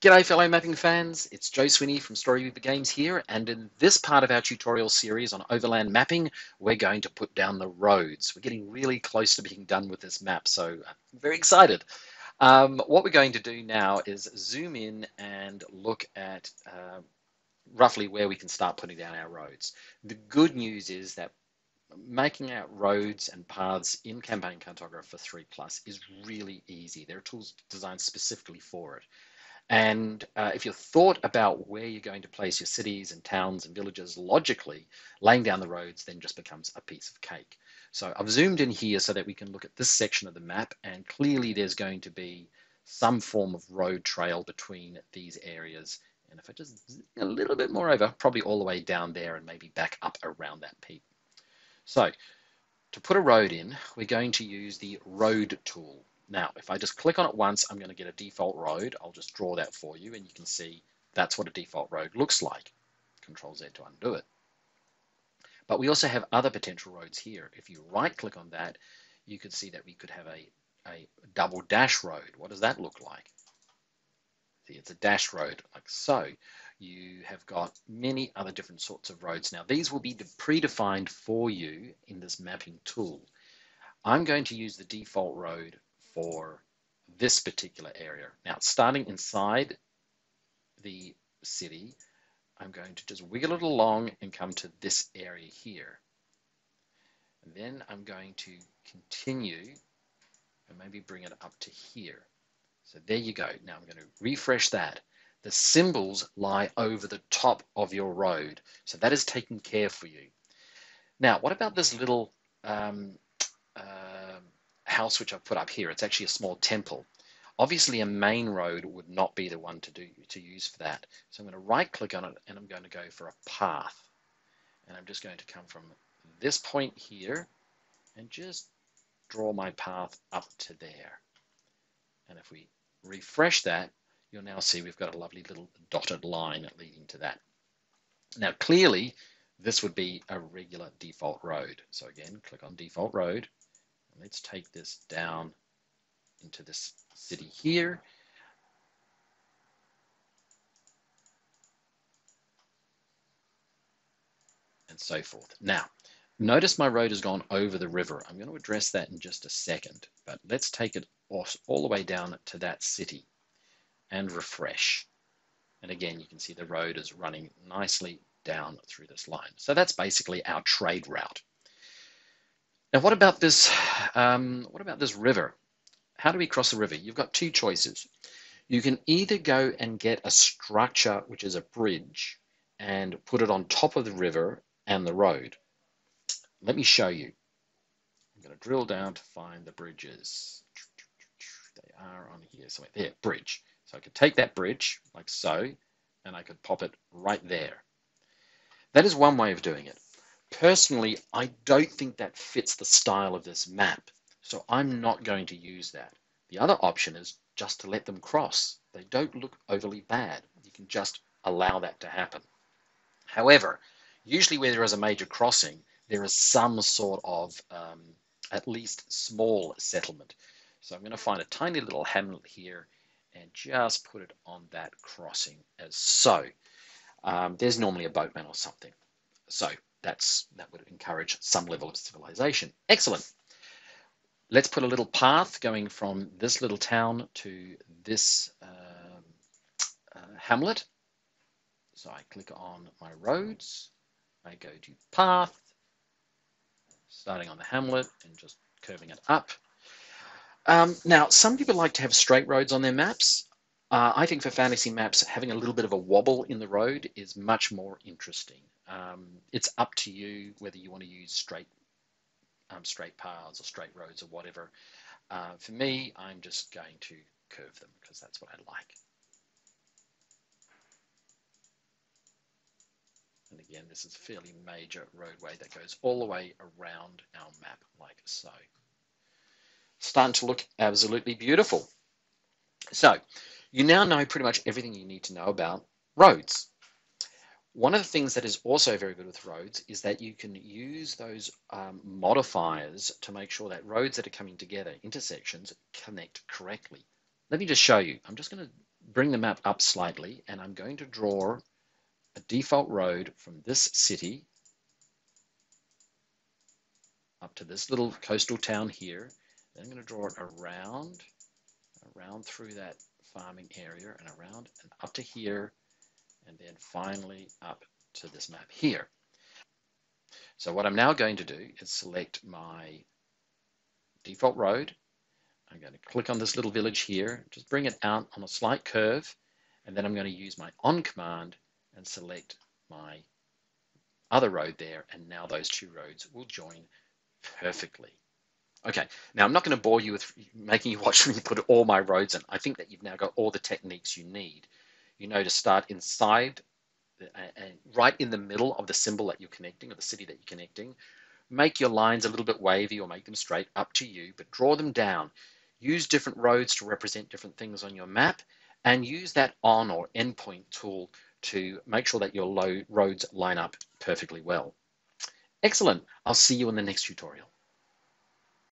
G'day fellow mapping fans, it's Joe Sweeney from Storyweaver Games here and in this part of our tutorial series on overland mapping we're going to put down the roads. We're getting really close to being done with this map so I'm very excited. Um, what we're going to do now is zoom in and look at uh, roughly where we can start putting down our roads. The good news is that making out roads and paths in Campaign Cartographer 3 Plus is really easy. There are tools designed specifically for it. And uh, if you've thought about where you're going to place your cities and towns and villages logically, laying down the roads then just becomes a piece of cake. So I've zoomed in here so that we can look at this section of the map and clearly there's going to be some form of road trail between these areas. And if I just a little bit more over, probably all the way down there and maybe back up around that peak. So to put a road in, we're going to use the road tool. Now, if I just click on it once, I'm going to get a default road. I'll just draw that for you, and you can see that's what a default road looks like. Control Z to undo it. But we also have other potential roads here. If you right click on that, you could see that we could have a, a double dash road. What does that look like? See, it's a dash road like so. You have got many other different sorts of roads. Now, these will be predefined for you in this mapping tool. I'm going to use the default road for this particular area. Now, starting inside the city, I'm going to just wiggle it along and come to this area here. And then I'm going to continue and maybe bring it up to here. So there you go. Now I'm going to refresh that. The symbols lie over the top of your road. So that is taken care for you. Now, what about this little um, house which I've put up here. It's actually a small temple. Obviously, a main road would not be the one to do to use for that. So I'm going to right click on it and I'm going to go for a path. And I'm just going to come from this point here and just draw my path up to there. And if we refresh that, you'll now see we've got a lovely little dotted line leading to that. Now, clearly, this would be a regular default road. So again, click on default road, let's take this down into this city here. And so forth. Now, notice my road has gone over the river. I'm going to address that in just a second, but let's take it off, all the way down to that city and refresh. And again, you can see the road is running nicely down through this line. So that's basically our trade route. Now, what about this? Um, what about this river? How do we cross the river? You've got two choices. You can either go and get a structure which is a bridge and put it on top of the river and the road. Let me show you. I'm going to drill down to find the bridges. They are on here somewhere. There, bridge. So I could take that bridge like so, and I could pop it right there. That is one way of doing it. Personally, I don't think that fits the style of this map, so I'm not going to use that. The other option is just to let them cross. They don't look overly bad. You can just allow that to happen. However, usually where there is a major crossing, there is some sort of um, at least small settlement. So I'm going to find a tiny little hamlet here and just put it on that crossing as so. Um, there's normally a boatman or something. So that's that would encourage some level of civilization. Excellent. Let's put a little path going from this little town to this um, uh, hamlet. So I click on my roads. I go to path, starting on the hamlet and just curving it up. Um, now, some people like to have straight roads on their maps. Uh, I think for fantasy maps, having a little bit of a wobble in the road is much more interesting. Um, it's up to you whether you want to use straight um, straight paths or straight roads or whatever. Uh, for me, I'm just going to curve them because that's what I like. And again, this is a fairly major roadway that goes all the way around our map like so. Starting to look absolutely beautiful. So you now know pretty much everything you need to know about roads. One of the things that is also very good with roads is that you can use those um, modifiers to make sure that roads that are coming together, intersections, connect correctly. Let me just show you. I'm just going to bring the map up slightly and I'm going to draw a default road from this city up to this little coastal town here. Then I'm going to draw it around, around through that farming area and around and up to here, and then finally up to this map here. So what I'm now going to do is select my default road. I'm going to click on this little village here, just bring it out on a slight curve, and then I'm going to use my on command and select my other road there, and now those two roads will join perfectly. Okay, now I'm not going to bore you with making you watch me put all my roads in. I think that you've now got all the techniques you need. You know to start inside and right in the middle of the symbol that you're connecting or the city that you're connecting. Make your lines a little bit wavy or make them straight, up to you, but draw them down. Use different roads to represent different things on your map and use that on or endpoint tool to make sure that your low roads line up perfectly well. Excellent. I'll see you in the next tutorial.